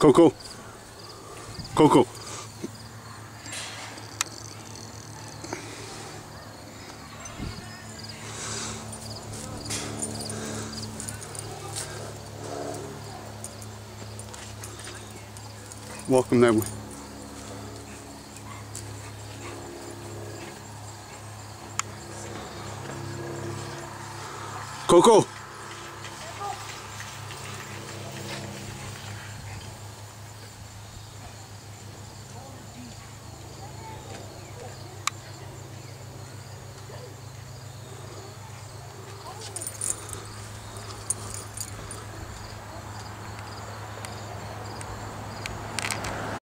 Coco. Coco. Welcome that way. Coco.